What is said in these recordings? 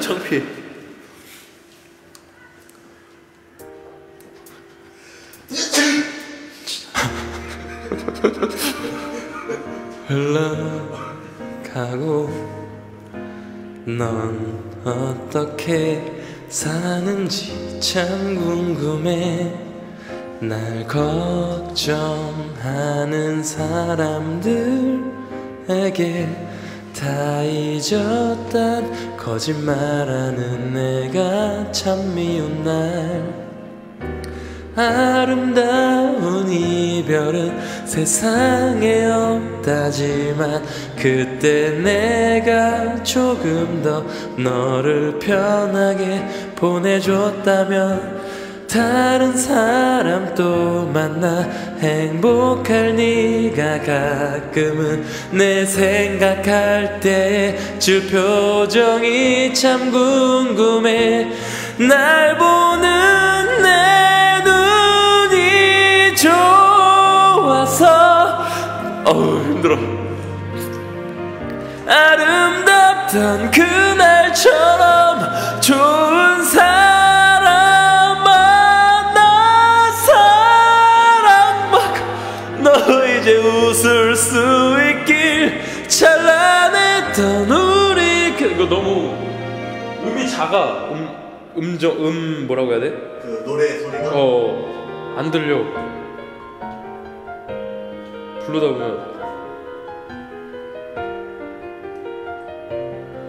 창피해. 흘러가고 넌 어떻게 사는지 참 궁금해 날 걱정하는 사람들에게 다 잊었단 거짓말하는 내가 참 미운 날. 아름다운 이별은 세상에 없다지만 그때 내가 조금 더 너를 편하게 보내줬다면 다른 사람 또 만나 행복할 네가 가끔은 내 생각할 때주 표정이 참 궁금해. 날 보는 내 눈이 좋아서. 어우 힘들어. 아름답던 그날처럼 이제 웃을 수 있길 찬란했던 우리 그 이거 너무 음이 작아. 음 음정 음 뭐라고 해야 돼? 그 노래 소리가? 어안 들려. 부르다 보면.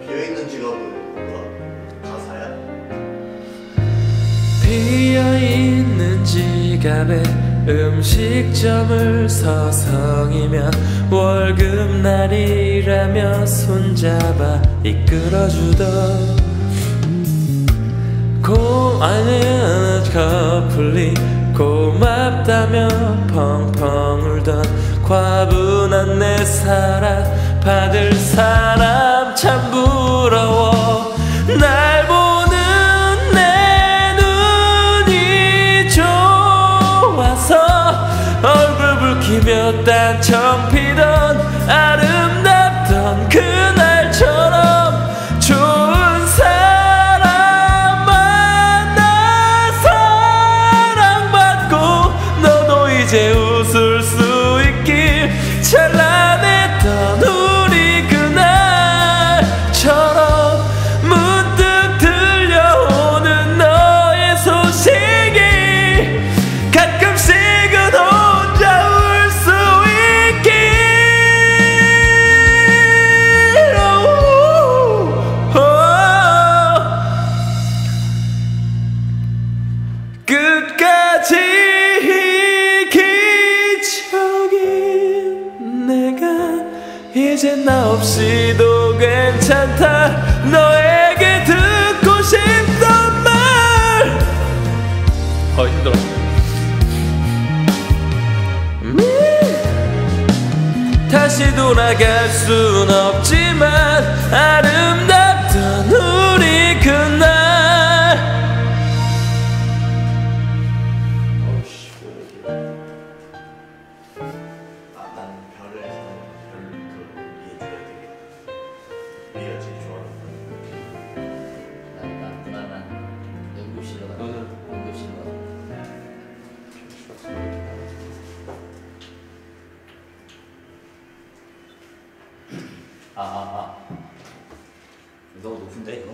비어있는 직업은 뭔가 가사야? 비어있는 지갑에 음식점을 서성이며 월급날이라며 손잡아 이끌어주던 고안은 커플이 고맙다며 펑펑 울던 과분한 내 사랑 받을 사람 참 부러워 붉히며 딴청 피던 아름 이제 나 없이도 괜찮다. 너에게 듣고 싶던 말. 어, 힘들어. 음. 다시 돌아갈 순 없지만 아름답던 우리 그날 아, 아, 아. 너무 높은데, 이거?